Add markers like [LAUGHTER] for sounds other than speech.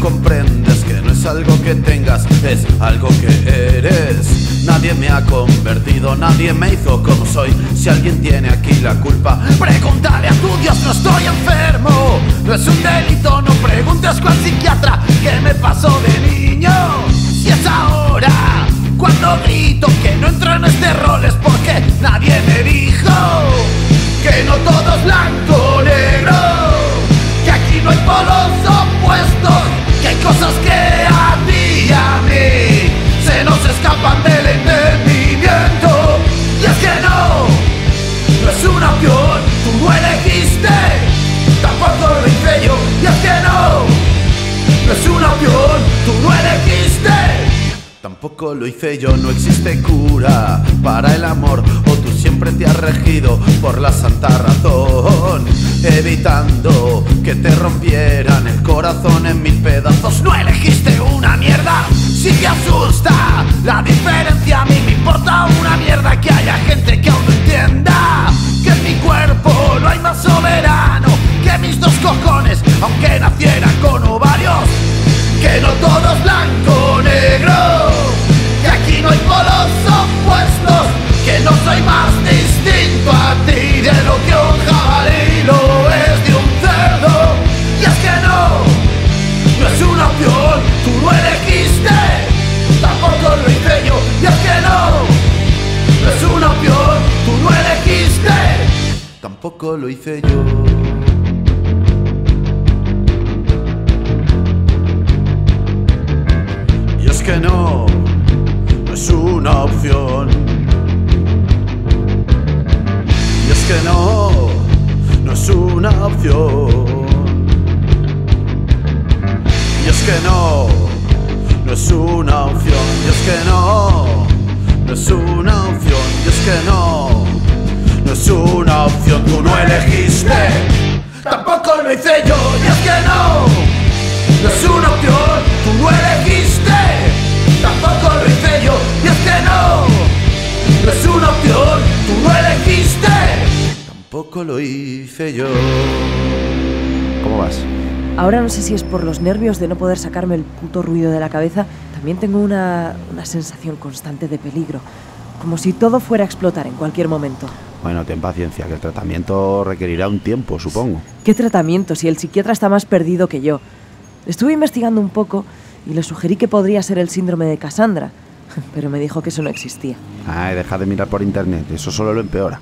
comprendes que no es algo que tengas, es algo que eres. Nadie me ha convertido, nadie me hizo como soy. Si alguien tiene aquí la culpa, pregúntale a tu Dios, no estoy enfermo. No es un delito, no preguntes cuál psiquiatra que me pasó de niño. Si es ahora, cuando grito que es una opción, tú no elegiste, tampoco lo hice yo. Y es que no, no es una opción, tú no elegiste. Tampoco lo hice yo, no existe cura para el amor O tú siempre te has regido por la santa razón Evitando que te rompieran el corazón en mil pedazos No elegiste una mierda, si te asusta La diferencia tampoco lo hice yo. Y es que no, no es una opción. Y es que no, no es una opción. Y es que no, no es una opción. Y es que no, no es una opción. Y es que no, lo hice yo. Y es que no, no es una opción. Tú no elegiste, tampoco lo hice yo. Y es que no, no es una opción. Tú no elegiste, tampoco lo hice yo. ¿Cómo vas? Ahora no sé si es por los nervios de no poder sacarme el puto ruido de la cabeza. También tengo una, una sensación constante de peligro. Como si todo fuera a explotar en cualquier momento. Bueno, ten paciencia, que el tratamiento requerirá un tiempo, supongo. ¿Qué tratamiento si el psiquiatra está más perdido que yo? Estuve investigando un poco y le sugerí que podría ser el síndrome de Cassandra, [LAUGHS] pero me dijo que eso no existía. Ay, deja de mirar por internet, eso solo lo empeora.